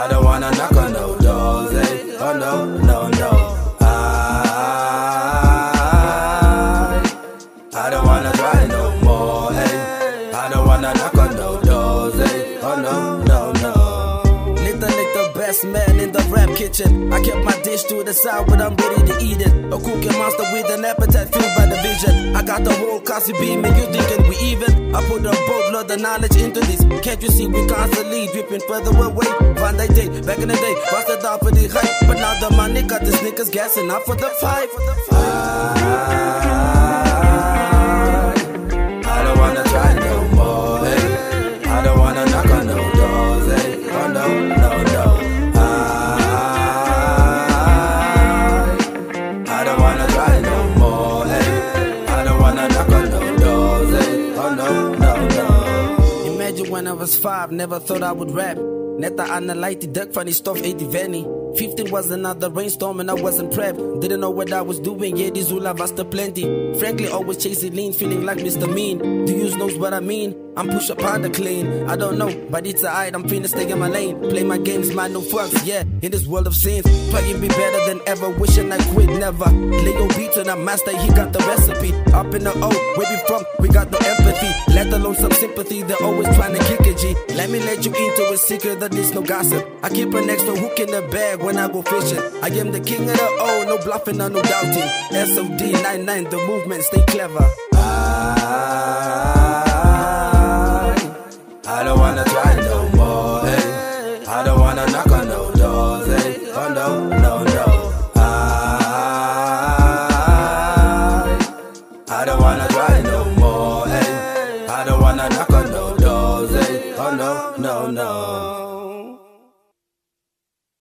I don't wanna knock on no doors. Hey. Oh no, no, no. I, I don't wanna try no more. Hey. I don't wanna knock on no doors. Hey. Oh no, no, no. Best man in the rap kitchen. I kept my dish to the side, but I'm ready to eat it. A cooking monster with an appetite filled by the vision. I got the whole beam, and you thinking we even? I put a boatload of knowledge into this. Can't you see we constantly dripping further away? Find that day, back in the day, busted off for the hype. But now the money got the sneakers gassing up for the fight. For the fight. Imagine when I was five, never thought I would rap. Net aan een light die duck van die stof eet die Vanny. 15 was another rainstorm and I wasn't prepped. Didn't know what I was doing, yeah, this Zula was the plenty. Frankly, always chasing lean, feeling like Mr. Mean. The use knows what I mean. I'm push up on the clean. I don't know, but it's alright, I'm finna stay in my lane. Play my games, mind no fucks, yeah. In this world of sins, plugging be better than ever, wishing I quit never. Leo beats and a master, he got the recipe. Up in the O, where we from, we got no empathy. Let alone some sympathy, they're always trying to kick a G. Let me let you into a secret that is no gossip. I keep an extra hook in the bag when I go fishing. I am the king of the O, no bluffing or no doubting. SOD 99, the movement, stay clever. I, I don't wanna try no more. Hey. I don't wanna knock on no doors. Hey. Oh no. no, no. no.